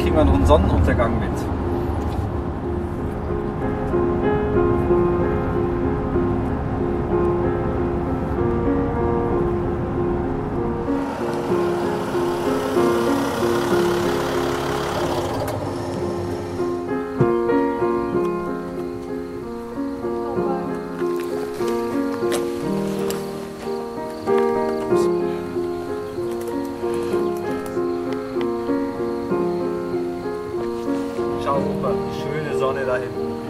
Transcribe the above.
kriegen wir noch einen Sonnenuntergang mit. schau, guck mal, die schöne Sonne da hinten.